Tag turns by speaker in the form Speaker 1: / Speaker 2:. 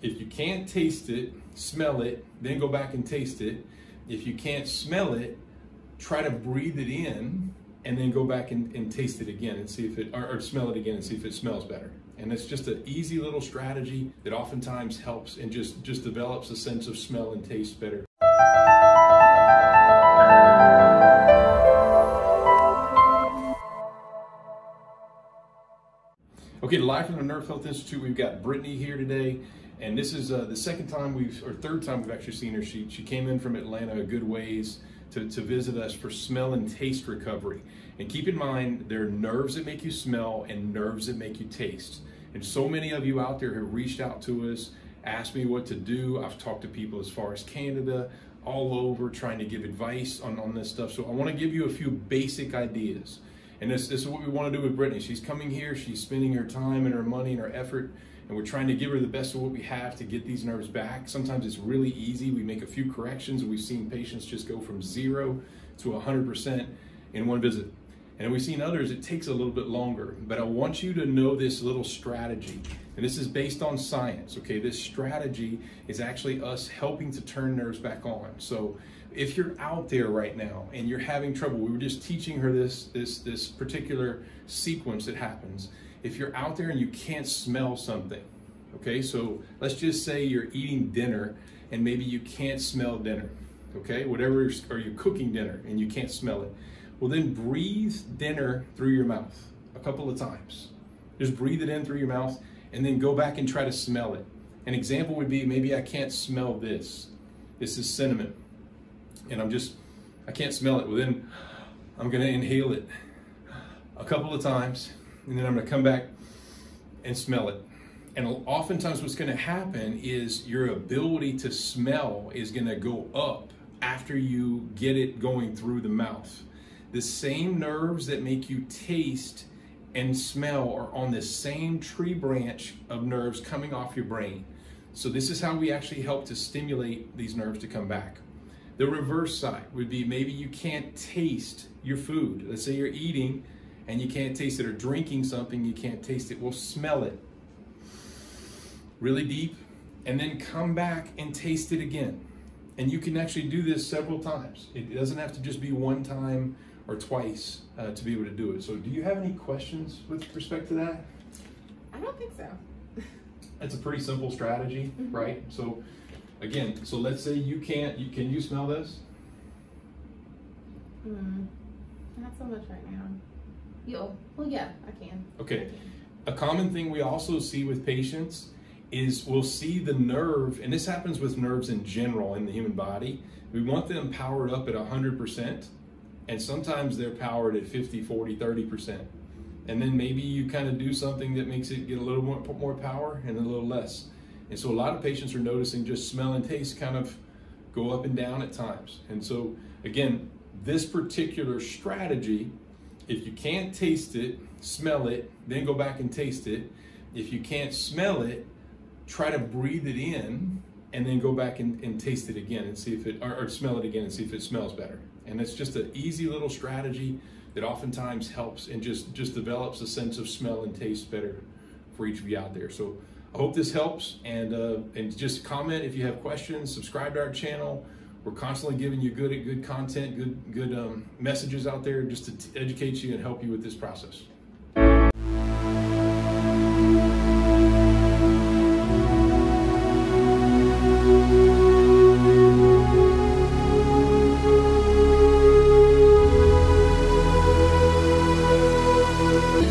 Speaker 1: If you can't taste it, smell it, then go back and taste it. If you can't smell it, try to breathe it in and then go back and, and taste it again and see if it, or, or smell it again and see if it smells better. And it's just an easy little strategy that oftentimes helps and just, just develops a sense of smell and taste better. Okay, live from the Nerve Health Institute, we've got Brittany here today, and this is uh, the second time we've, or third time we've actually seen her. She, she came in from Atlanta a good ways to, to visit us for smell and taste recovery. And keep in mind, there are nerves that make you smell and nerves that make you taste. And so many of you out there have reached out to us, asked me what to do. I've talked to people as far as Canada, all over, trying to give advice on, on this stuff. So I want to give you a few basic ideas. And this, this is what we want to do with Brittany. She's coming here, she's spending her time and her money and her effort, and we're trying to give her the best of what we have to get these nerves back. Sometimes it's really easy. We make a few corrections, and we've seen patients just go from zero to 100% in one visit. And we've seen others, it takes a little bit longer. But I want you to know this little strategy. And this is based on science, okay? This strategy is actually us helping to turn nerves back on. So if you're out there right now and you're having trouble, we were just teaching her this, this, this particular sequence that happens. If you're out there and you can't smell something, okay? So let's just say you're eating dinner and maybe you can't smell dinner, okay? Whatever, or you're cooking dinner and you can't smell it well, then breathe dinner through your mouth a couple of times. Just breathe it in through your mouth and then go back and try to smell it. An example would be maybe I can't smell this. This is cinnamon. And I'm just, I can't smell it. Well, then I'm going to inhale it a couple of times and then I'm going to come back and smell it. And oftentimes, what's going to happen is your ability to smell is going to go up after you get it going through the mouth. The same nerves that make you taste and smell are on the same tree branch of nerves coming off your brain. So this is how we actually help to stimulate these nerves to come back. The reverse side would be maybe you can't taste your food. Let's say you're eating and you can't taste it or drinking something, you can't taste it. Well, smell it really deep and then come back and taste it again. And you can actually do this several times. It doesn't have to just be one time or twice uh, to be able to do it. So do you have any questions with respect to that?
Speaker 2: I don't think so.
Speaker 1: It's a pretty simple strategy, mm-hmm. right? So again, so let's say you can't, you can you smell this?
Speaker 2: Hmm, not so much right now. Yo, well, yeah, I can.
Speaker 1: Okay.
Speaker 2: I can.
Speaker 1: A common thing we also see with patients is we'll see the nerve, and this happens with nerves in general in the human body. We want them powered up at 100%, and sometimes they're powered at 50 40 30% and then maybe you kind of do something that makes it get a little more, more power and a little less. And so a lot of patients are noticing just smell and taste kind of go up and down at times. And so again this particular strategy if you can't taste it smell it then go back and taste it. If you can't smell it try to breathe it in and then go back and, and taste it again and see if it or, or smell it again and see if it smells better and it's just an easy little strategy that oftentimes helps and just, just develops a sense of smell and taste better for each of you out there. So I hope this helps and, uh, and just comment if you have questions, subscribe to our channel. We're constantly giving you good, good content, good, good um, messages out there just to educate you and help you with this process.